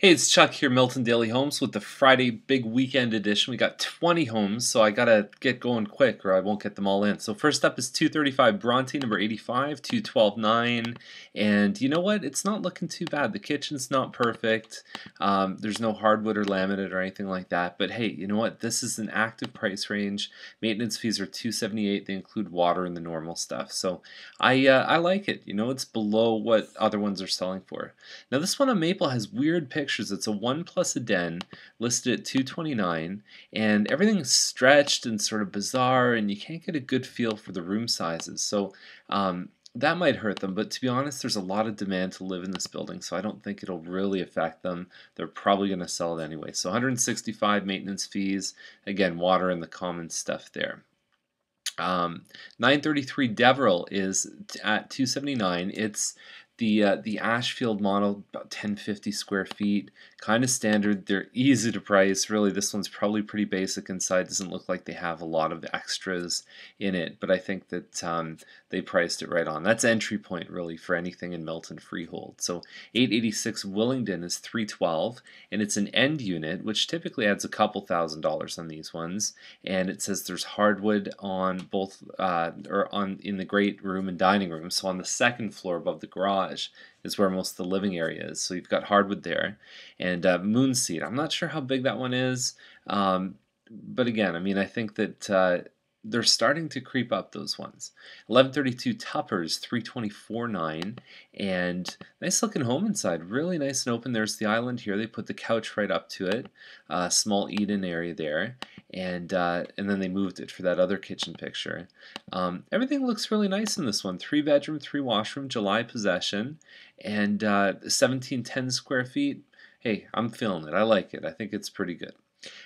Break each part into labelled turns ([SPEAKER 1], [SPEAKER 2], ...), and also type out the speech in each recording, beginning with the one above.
[SPEAKER 1] Hey, it's Chuck here, Milton Daily Homes, with the Friday big weekend edition. We got 20 homes, so I gotta get going quick or I won't get them all in. So first up is 235 Bronte, number 85, 212.9, and you know what? It's not looking too bad. The kitchen's not perfect. Um, there's no hardwood or laminate or anything like that, but hey, you know what? This is an active price range. Maintenance fees are 278. They include water and the normal stuff, so I uh, I like it. You know, it's below what other ones are selling for. Now this one on Maple has weird pictures pictures. It's a 1 plus a den listed at 229 and everything's stretched and sort of bizarre and you can't get a good feel for the room sizes. So um, that might hurt them, but to be honest, there's a lot of demand to live in this building, so I don't think it'll really affect them. They're probably going to sell it anyway. So 165 maintenance fees, again, water and the common stuff there. Um, 933 Deverell is at 279. It's the uh, the Ashfield model, about 1050 square feet, kind of standard. They're easy to price. Really, this one's probably pretty basic inside. Doesn't look like they have a lot of extras in it, but I think that um, they priced it right on. That's entry point really for anything in Milton Freehold. So 886 Willingdon is 312, and it's an end unit, which typically adds a couple thousand dollars on these ones. And it says there's hardwood on both uh, or on in the great room and dining room. So on the second floor above the garage is where most of the living area is. So you've got hardwood there. And uh, Moonseed, I'm not sure how big that one is. Um, but again, I mean, I think that uh, they're starting to creep up those ones. 1132 Tuppers, 324.9, and nice looking home inside. Really nice and open. There's the island here. They put the couch right up to it. Uh, small Eden area there, and uh, and then they moved it for that other kitchen picture. Um, everything looks really nice in this one. Three bedroom, three washroom, July possession, and uh, 1710 square feet. Hey, I'm feeling it. I like it. I think it's pretty good.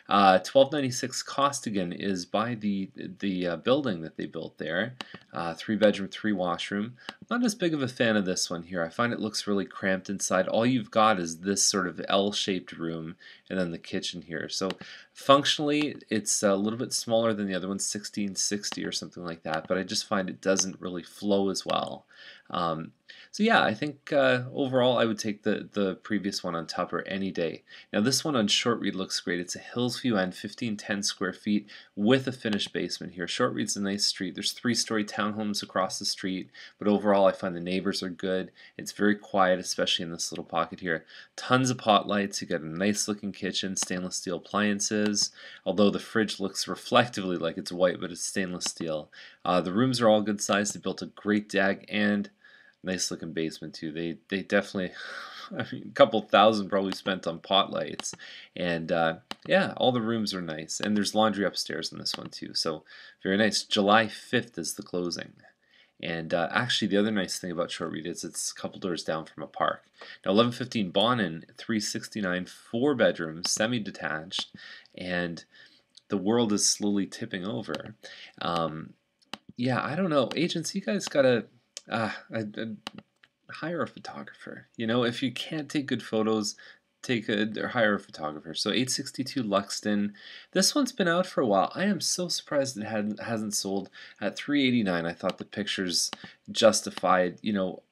[SPEAKER 1] Uh, 1296 Costigan is by the the uh, building that they built there. Uh, three bedroom, three washroom. Not as big of a fan of this one here. I find it looks really cramped inside. All you've got is this sort of L-shaped room and then the kitchen here. So functionally, it's a little bit smaller than the other one, 1660 or something like that. But I just find it doesn't really flow as well. Um, so yeah, I think uh, overall I would take the, the previous one on Tupper any day. Now this one on Shortreed looks great. It's a Hillsview end, 1510 square feet with a finished basement here. Shortreed's a nice street. There's three-story townhomes across the street, but overall I find the neighbors are good. It's very quiet, especially in this little pocket here. Tons of pot lights. You got a nice looking kitchen, stainless steel appliances, although the fridge looks reflectively like it's white, but it's stainless steel. Uh, the rooms are all good size. They built a great deck and nice looking basement too. They they definitely, I mean, a couple thousand probably spent on pot lights, and uh, yeah, all the rooms are nice. And there's laundry upstairs in this one too, so very nice. July 5th is the closing. And uh, actually, the other nice thing about Shortreed is it's a couple doors down from a park. Now, 1115 Bonin, 369, four bedrooms, semi-detached, and the world is slowly tipping over. Um, yeah, I don't know. Agents, you guys gotta uh, I, I, hire a photographer. You know, if you can't take good photos, take a or hire a photographer. So 862 Luxton. This one's been out for a while. I am so surprised it hadn't hasn't sold at 389. I thought the pictures justified, you know,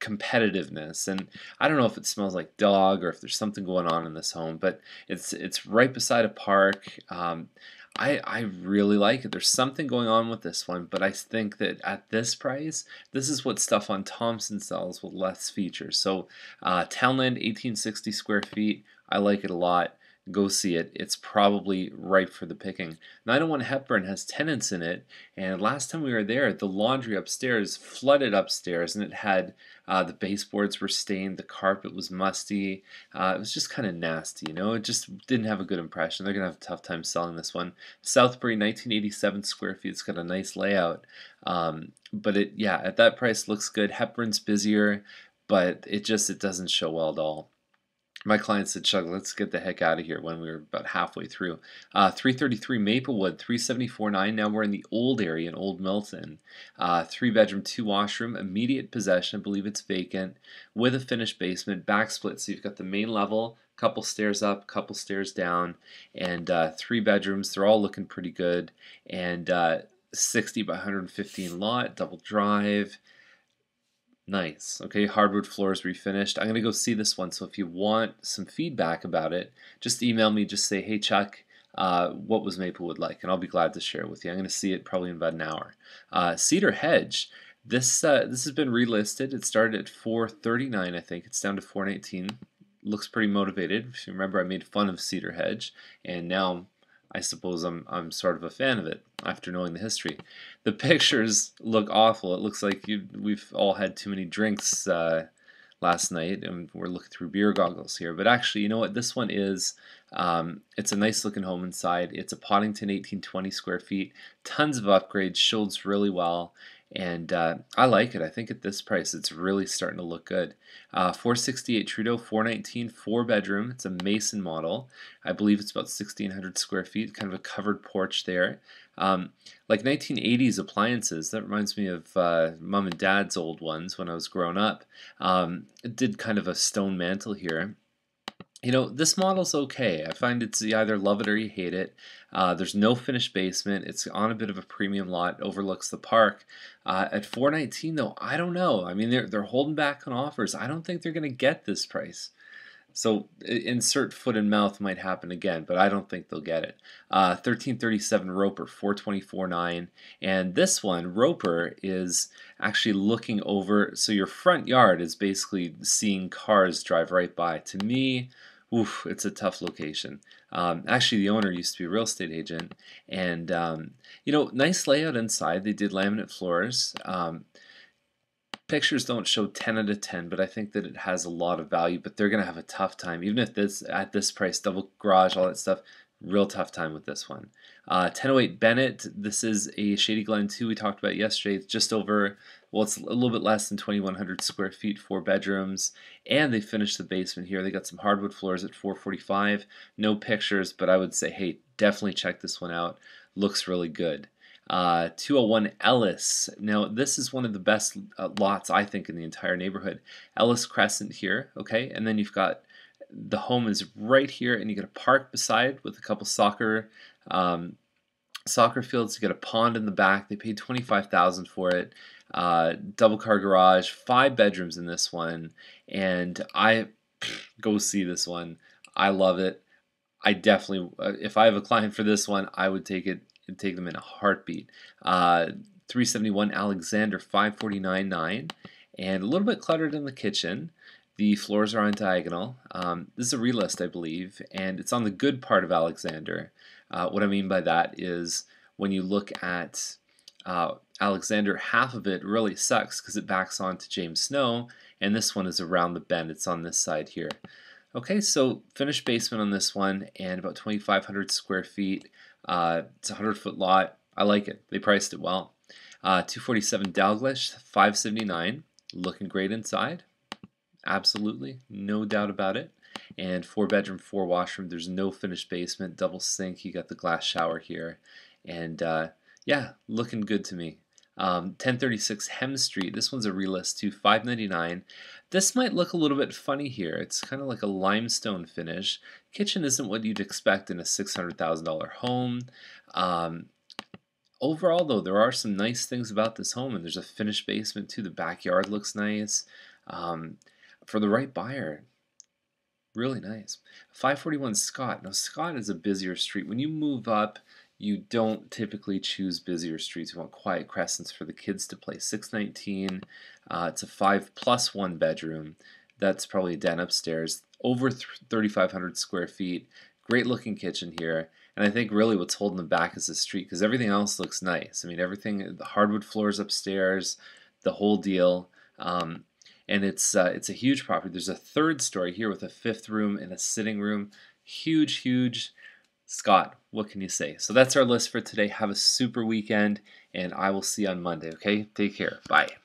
[SPEAKER 1] competitiveness and I don't know if it smells like dog or if there's something going on in this home but it's it's right beside a park um, I, I really like it. There's something going on with this one, but I think that at this price, this is what stuff on Thompson sells with less features. So uh, Townland, 1860 square feet. I like it a lot go see it. It's probably ripe for the picking. 901 Hepburn has tenants in it, and last time we were there, the laundry upstairs flooded upstairs, and it had uh, the baseboards were stained, the carpet was musty. Uh, it was just kind of nasty, you know. It just didn't have a good impression. They're gonna have a tough time selling this one. Southbury, 1987 square feet. It's got a nice layout, um, but it yeah at that price looks good. Hepburn's busier, but it just it doesn't show well at all my client said, Chuck, let's get the heck out of here when we were about halfway through. Uh, 333 Maplewood, 374.9. Now we're in the old area in Old Milton. Uh, three bedroom, two washroom, immediate possession. I believe it's vacant with a finished basement, back split. So you've got the main level, couple stairs up, couple stairs down, and uh, three bedrooms. They're all looking pretty good. And uh, 60 by 115 lot, double drive Nice. Okay, hardwood floors refinished. I'm going to go see this one. So if you want some feedback about it, just email me. Just say, hey, Chuck, uh, what was Maplewood like? And I'll be glad to share it with you. I'm going to see it probably in about an hour. Uh, Cedar Hedge. This uh, this has been relisted. It started at 439, I think. It's down to 419. Looks pretty motivated. If you remember, I made fun of Cedar Hedge, and now I suppose I'm I'm sort of a fan of it after knowing the history. The pictures look awful. It looks like you we've all had too many drinks uh, last night, and we're looking through beer goggles here. But actually, you know what? This one is. Um, it's a nice looking home inside. It's a Pottington 1820 square feet. Tons of upgrades. Shields really well and uh, I like it. I think at this price, it's really starting to look good. Uh, 468 Trudeau, 419, four bedroom. It's a Mason model. I believe it's about 1,600 square feet, kind of a covered porch there. Um, like 1980s appliances, that reminds me of uh, mom and dad's old ones when I was growing up. Um, it did kind of a stone mantle here you know, this model's okay. I find it's either love it or you hate it. Uh, there's no finished basement. It's on a bit of a premium lot, overlooks the park. Uh, at 419 though, I don't know. I mean, they're they're holding back on offers. I don't think they're going to get this price. So insert foot and mouth might happen again, but I don't think they'll get it. Uh, 1337 Roper, 424.9, and this one Roper is actually looking over. So your front yard is basically seeing cars drive right by. To me, oof, it's a tough location. Um, actually, the owner used to be a real estate agent, and um, you know, nice layout inside. They did laminate floors. Um, pictures don't show 10 out of 10, but I think that it has a lot of value. But they're gonna have a tough time, even if this at this price, double garage, all that stuff. Real tough time with this one. Uh, 1008 Bennett. This is a Shady Glen 2 we talked about yesterday. It's just over well, it's a little bit less than 2,100 square feet, four bedrooms, and they finished the basement here. They got some hardwood floors at 445. No pictures, but I would say, hey, definitely check this one out. Looks really good. Uh, 201 Ellis. Now, this is one of the best uh, lots, I think, in the entire neighborhood. Ellis Crescent here, okay? And then you've got the home is right here, and you got a park beside with a couple soccer um, soccer fields. You got a pond in the back. They paid 25000 for it uh, double car garage, five bedrooms in this one, and I pff, go see this one. I love it. I definitely, uh, if I have a client for this one, I would take it and take them in a heartbeat. Uh, 371 Alexander 549.9, and a little bit cluttered in the kitchen. The floors are on diagonal. Um, this is a relist, I believe, and it's on the good part of Alexander. Uh, what I mean by that is when you look at uh, Alexander, half of it really sucks because it backs onto James Snow, and this one is around the bend. It's on this side here. Okay, so finished basement on this one, and about 2,500 square feet. Uh, it's a 100 foot lot. I like it. They priced it well. Uh, 247 Dalglish, 579. Looking great inside. Absolutely, no doubt about it. And four bedroom, four washroom. There's no finished basement, double sink. You got the glass shower here, and uh, yeah, looking good to me. Um, 1036 Hem Street. This one's a relist too, 599. This might look a little bit funny here. It's kind of like a limestone finish. Kitchen isn't what you'd expect in a $600,000 home. Um, overall, though, there are some nice things about this home, and there's a finished basement too. The backyard looks nice. Um, for the right buyer, really nice. 541 Scott. Now, Scott is a busier street. When you move up, you don't typically choose busier streets. You want quiet crescents for the kids to play. 619, uh, it's a 5 plus 1 bedroom. That's probably a den upstairs. Over 3,500 square feet. Great looking kitchen here. And I think really what's holding them back is the street because everything else looks nice. I mean, everything, the hardwood floors upstairs, the whole deal. Um, and it's uh, it's a huge property. There's a third story here with a fifth room and a sitting room. Huge, huge. Scott, what can you say? So that's our list for today. Have a super weekend, and I will see you on Monday, okay? Take care. Bye.